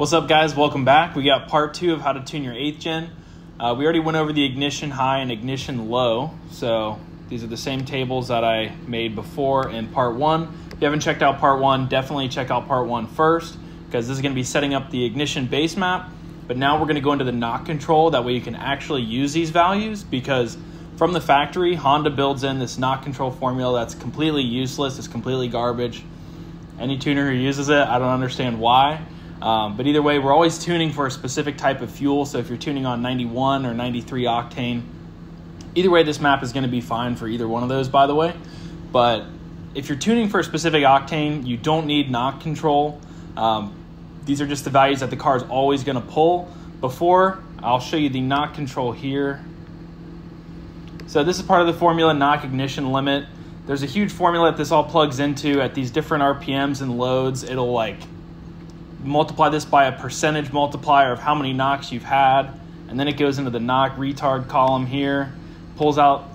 What's up, guys? Welcome back. We got part two of how to tune your 8th gen. Uh, we already went over the ignition high and ignition low, so these are the same tables that I made before in part one. If you haven't checked out part one, definitely check out part one first because this is going to be setting up the ignition base map. But now we're going to go into the knock control. That way you can actually use these values because from the factory, Honda builds in this knock control formula that's completely useless. It's completely garbage. Any tuner who uses it, I don't understand why. Um, but either way, we're always tuning for a specific type of fuel. So if you're tuning on 91 or 93 octane, either way, this map is going to be fine for either one of those, by the way. But if you're tuning for a specific octane, you don't need knock control. Um, these are just the values that the car is always going to pull. Before, I'll show you the knock control here. So this is part of the formula knock ignition limit. There's a huge formula that this all plugs into at these different RPMs and loads. It'll like multiply this by a percentage multiplier of how many knocks you've had, and then it goes into the knock retard column here, pulls out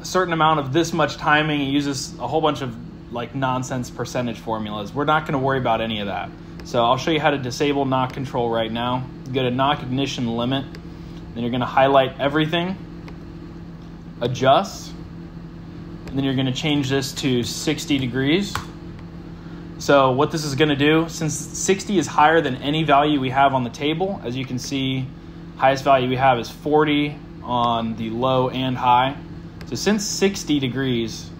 a certain amount of this much timing, and uses a whole bunch of like nonsense percentage formulas. We're not going to worry about any of that. So I'll show you how to disable knock control right now. Go to knock ignition limit, then you're going to highlight everything, adjust, and then you're going to change this to 60 degrees. So what this is going to do, since 60 is higher than any value we have on the table, as you can see, highest value we have is 40 on the low and high. So since 60 degrees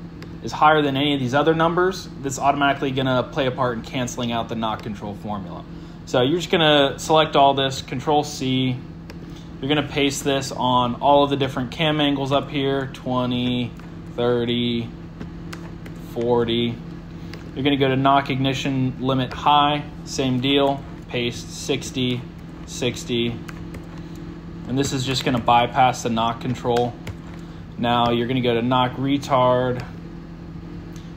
is higher than any of these other numbers, that's automatically going to play a part in canceling out the knock control formula. So you're just going to select all this, Control C. You're going to paste this on all of the different cam angles up here, 20, 30, 40. You're going to go to knock ignition limit high, same deal, paste 60, 60. And this is just going to bypass the knock control. Now you're going to go to knock retard.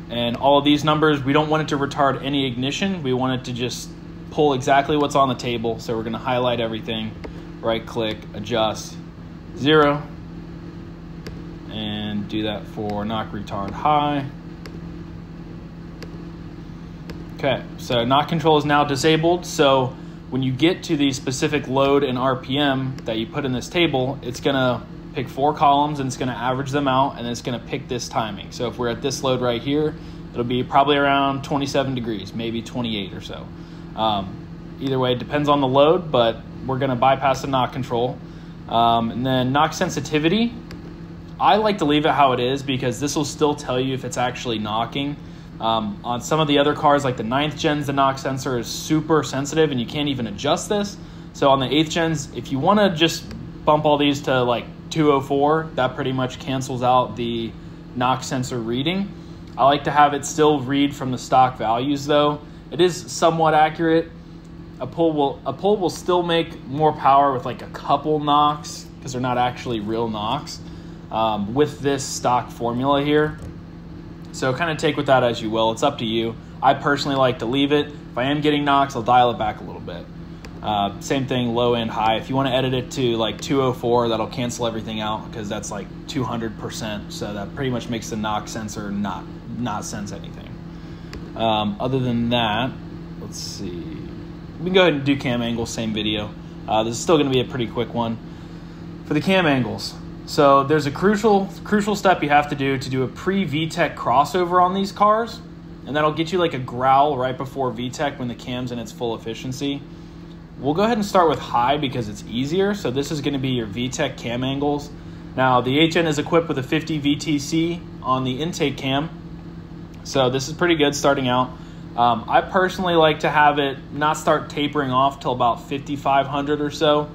And all of these numbers, we don't want it to retard any ignition. We want it to just pull exactly what's on the table. So we're going to highlight everything, right click, adjust, zero. And do that for knock retard high. Okay, so knock control is now disabled. So when you get to the specific load and RPM that you put in this table, it's gonna pick four columns and it's gonna average them out and it's gonna pick this timing. So if we're at this load right here, it'll be probably around 27 degrees, maybe 28 or so. Um, either way, it depends on the load, but we're gonna bypass the knock control. Um, and then knock sensitivity, I like to leave it how it is because this will still tell you if it's actually knocking. Um, on some of the other cars, like the 9th gens, the knock sensor is super sensitive and you can't even adjust this. So on the 8th gens, if you want to just bump all these to like 204, that pretty much cancels out the knock sensor reading. I like to have it still read from the stock values though. It is somewhat accurate. A pull will a pull will still make more power with like a couple knocks because they're not actually real knocks um, with this stock formula here. So kind of take with that as you will. It's up to you. I personally like to leave it. If I am getting knocks, I'll dial it back a little bit. Uh, same thing, low and high. If you want to edit it to like 204, that'll cancel everything out because that's like 200%. So that pretty much makes the knock sensor not not sense anything. Um, other than that, let's see. We can go ahead and do cam angles, same video. Uh, this is still going to be a pretty quick one. For the cam angles, so there's a crucial crucial step you have to do to do a pre VTEC crossover on these cars, and that'll get you like a growl right before VTEC when the cam's in its full efficiency. We'll go ahead and start with high because it's easier. So this is going to be your VTEC cam angles. Now the HN is equipped with a 50 VTC on the intake cam, so this is pretty good starting out. Um, I personally like to have it not start tapering off till about 5500 or so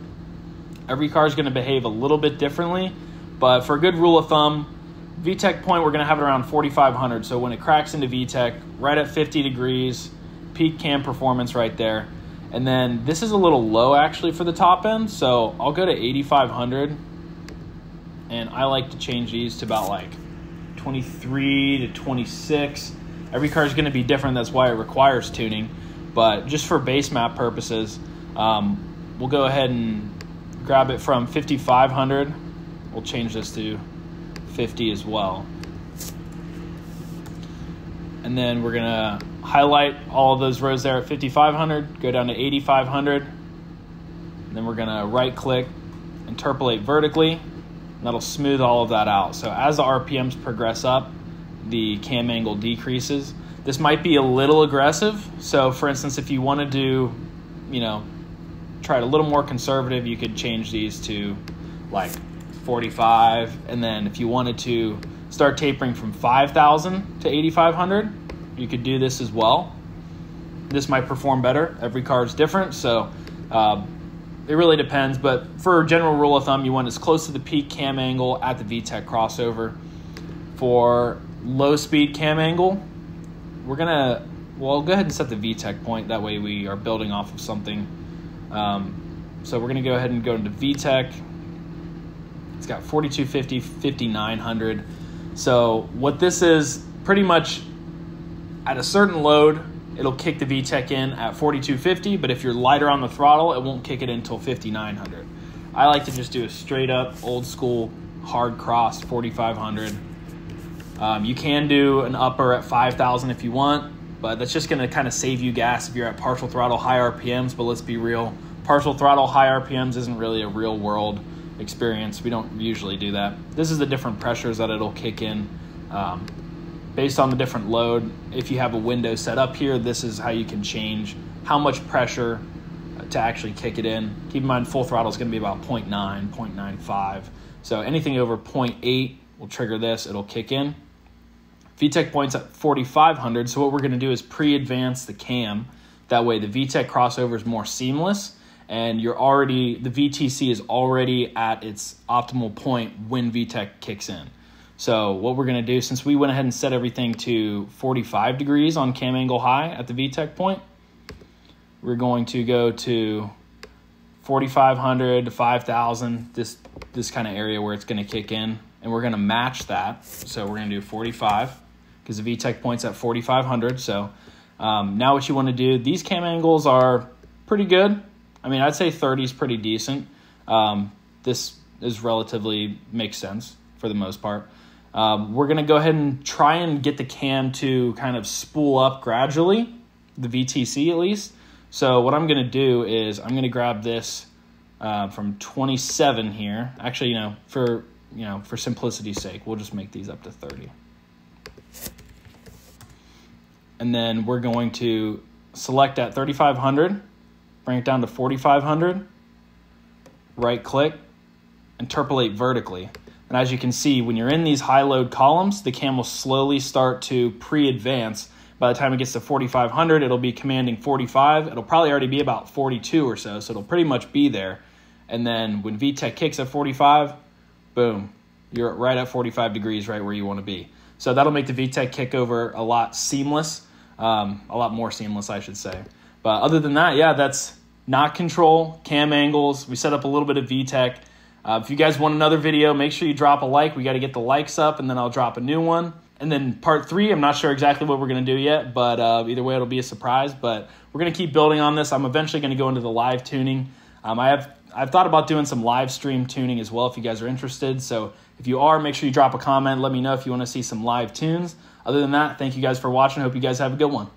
Every car is going to behave a little bit differently, but for a good rule of thumb, VTEC point, we're going to have it around 4,500. So when it cracks into VTEC, right at 50 degrees, peak cam performance right there. And then this is a little low actually for the top end, so I'll go to 8,500. And I like to change these to about like 23 to 26. Every car is going to be different, that's why it requires tuning. But just for base map purposes, um, we'll go ahead and grab it from 5500 we'll change this to 50 as well and then we're gonna highlight all of those rows there at 5500, go down to 8500, and then we're gonna right click, interpolate vertically, that'll smooth all of that out. So as the RPMs progress up, the cam angle decreases. This might be a little aggressive. So for instance, if you want to do, you know, try it a little more conservative, you could change these to like 45. And then if you wanted to start tapering from 5,000 to 8,500, you could do this as well. This might perform better. Every car is different. So, uh, it really depends, but for a general rule of thumb, you want as close to the peak cam angle at the VTEC crossover. For low speed cam angle, we're gonna, well, go ahead and set the VTEC point. That way we are building off of something. Um, so we're gonna go ahead and go into VTEC. It's got 4250, 5900. So what this is pretty much at a certain load, it'll kick the VTEC in at 4250, but if you're lighter on the throttle, it won't kick it until 5900. I like to just do a straight up old school hard cross 4500. Um, you can do an upper at 5000 if you want, but that's just going to kind of save you gas if you're at partial throttle high RPMs. But let's be real, partial throttle high RPMs isn't really a real world experience. We don't usually do that. This is the different pressures that it'll kick in. Um, based on the different load, if you have a window set up here, this is how you can change how much pressure to actually kick it in. Keep in mind, full throttle is going to be about 0.9, 0.95. So anything over 0.8 will trigger this, it'll kick in. VTEC points at 4,500, so what we're going to do is pre-advance the cam. That way the VTEC crossover is more seamless and you're already, the VTC is already at its optimal point when VTEC kicks in. So what we're going to do, since we went ahead and set everything to 45 degrees on cam angle high at the VTEC point, we're going to go to 4,500 to 5,000, this, this kind of area where it's going to kick in. And we're going to match that. So we're going to do 45 because the VTEC point's at 4,500. So um, now what you want to do, these cam angles are pretty good. I mean, I'd say 30 is pretty decent. Um, this is relatively makes sense for the most part. Um, we're going to go ahead and try and get the cam to kind of spool up gradually, the VTC at least. So what I'm going to do is I'm going to grab this uh, from 27 here. Actually, you know, for you know, for simplicity's sake, we'll just make these up to 30. And then we're going to select at 3500, bring it down to 4500, right click, interpolate vertically. And as you can see, when you're in these high load columns, the cam will slowly start to pre-advance. By the time it gets to 4,500, it'll be commanding 45. It'll probably already be about 42 or so, so it'll pretty much be there. And then when VTEC kicks at 45, boom, you're right at 45 degrees, right where you want to be. So that'll make the VTEC kick over a lot seamless, um, a lot more seamless, I should say. But other than that, yeah, that's knock control, cam angles. We set up a little bit of VTEC. Uh, if you guys want another video, make sure you drop a like. We got to get the likes up, and then I'll drop a new one. And then part three, I'm not sure exactly what we're going to do yet, but uh, either way, it'll be a surprise. But we're going to keep building on this. I'm eventually going to go into the live tuning. Um, I have I've thought about doing some live stream tuning as well if you guys are interested. So if you are, make sure you drop a comment. Let me know if you want to see some live tunes. Other than that, thank you guys for watching. Hope you guys have a good one.